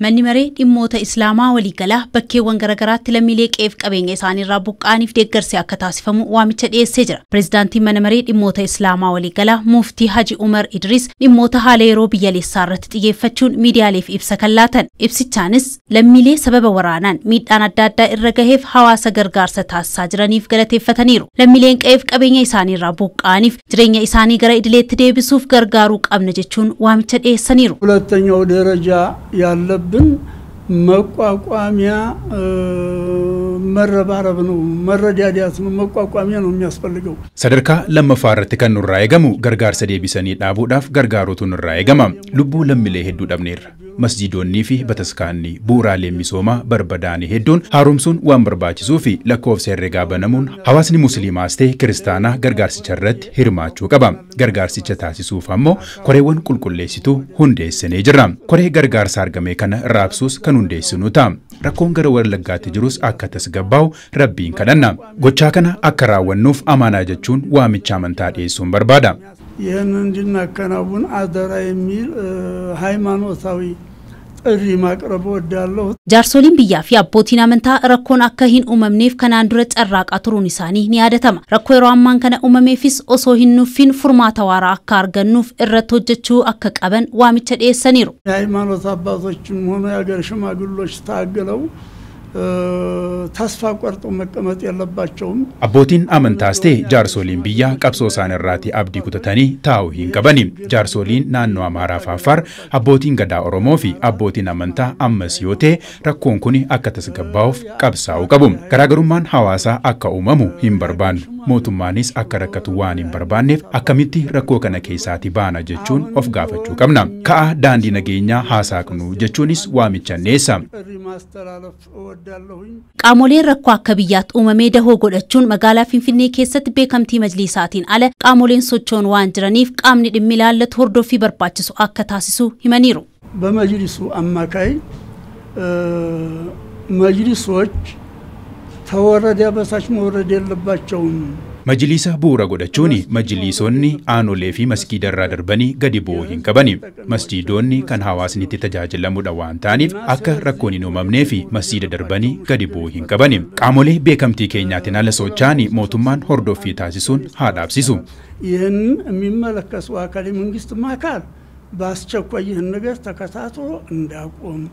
Manni maree dhimmoota islaamaa walii galaa bakkeewwan garaagaraatti lammiilee qeef qabeenya isaaniirraa buqqa'aniif deeggarsi akka taasifamu waamicha dhiyeessee jira. Pireezidaantiin mana maree dhimmoota islaamaa walii galaa muuftii Haji Umar Idris dhimmoota haala yeroo biyyaleessaa irratti xiyyeeffachuun miidiyaaleef ibsa kan laatan. Ibsichaanis lammiilee sababa waraanaan miidhaan adda addaa irra gaheef hawaasa gargaarsa taasisaa jiraniif galateeffataniiru. Lammiileen qeef qabeenya isaaniirraa buqqa'aniif jireenya isaanii gara idileetti deebisuuf gargaaruu qabna jechuun waamicha dhiyeessaniiru. ካለብን መቋቋሚያ መረባረብ ነው፣ መረዳዳት ነው፣ መቋቋሚያ ነው የሚያስፈልገው። ሰደርካ ለመፋረት ከኑራ የገሙ ገርጋር ሰዴ ቢሰኒ ዳፍ ገርጋሮቱ ኑራ የገማ ልቡ ለሚለ ሄዱ ደብኔር masjidoonnii fi bataskaanni bu'uuraalee misoomaa barbadaanii hedduun haaromsuun waan barbaachisuu fi lakkoofsa herregaa banamuun hawaasni musliimaas ta'e kiristaanaa gargaarsicha irratti hirmaachuu qaba. Gargaarsicha taasisuuf ammoo koreewwan qulqulleessituu hundeessinee jira. Koree gargaarsa argame kana raabsuus kan hundeessinu ta'a. Rakkoon gara wallaggaatti jirus akka tasgabbaa'u rabbiin kadhanna. Gochaa kana akka raawwannuuf amanaa jechuun waamicha amantaa dhiyeessuun barbaada. ይህን እንድናከናውን አደራ የሚል ሃይማኖታዊ ጥሪ ማቅረብ ወዳለሁ። ጃርሶሊን ብያፊ አቦቲን አመንታ ረኮን አካሂን ኡመምኔፍ ከናንዱረ ዱረ ጨራቃ ቱሩን ኢሳኒ ኒያደተማ ረኮ የሮ አማን ከነ ኡመሜፊስ ኦሶ ሂንኑፊን ፉርማ ተዋራ አካ አርገኑፍ እረት ሆጀችው አከ ቀበን ዋሚቸ ዴሰኒሩ የሃይማኖት አባቶችም ሆነ የሀገር ሽማግሎች ታግለው ተስፋ ቆርጦ መቀመጥ የለባቸውም። አቦቲን አመንታስቴ ጃርሶሊን ብያ ቀብሶሳን ራቲ አብዲ ኩተተኒ ታው ሂንቀበኒ ጃርሶሊን ናኖ አማራ ፋፋር አቦቲን ገዳ ኦሮሞ ፊ አቦቲን አመንታ አመስዮቴ ረኮንኩኒ አከተስገባውፍ ቀብሳው ቀቡም ገራገሩማን ሐዋሳ አከ ኡመሙ ሂንበርባን mootummaanis akka rakkatu waan hin barbaanneef akkamitti rakkoo kana keessaati baana jechuun of gaafachuu qabna. Ka'a daandii nageenyaa haasaqnu jechuunis waamicha neessa. Qaamoleen rakkoo akka biyyaatti uumamee dahoo godhachuun magaalaa Finfinnee keessatti beekamtii majlisaatiin ala qaamoleen sochoon waan jiraniif qaamni dhimmi ilaallatu hordoffii barbaachisu akka taasisu himaniiru. በመጅሊሱ አማካይ መጅሊሶች ተወረዳ በሳች መውረድ የለባቸውም። መጅሊሰ ቡረ ጎደቹኒ መጅሊሶኒ አኖሌ ፊ መስጊድ ራ ደርበኒ ገዲ ቦ መስጂዶኒ ከን ሐዋስኒቲ ተጃጅለሙ ደዋንታኒፍ አከ ረኮኒ ኖ መምኔ ፊ መስጂድ ደርበኒ ገዲ ቦ ቃሞሌ ቤከምቲ ኬኛቲና ለሶቻኒ ሞቱማን ሆርዶ ታሲሱን ሀዳብሲሱ ይህን የሚመለከሱ አካል የመንግስት ማካል በአስቸኳይ ነገር ተከታትሎ እንዳቆም